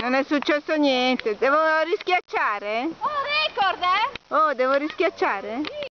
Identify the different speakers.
Speaker 1: Non è successo niente. Devo rischiacciare?
Speaker 2: Oh, record, eh?
Speaker 1: Oh, devo rischiacciare?
Speaker 2: Sì.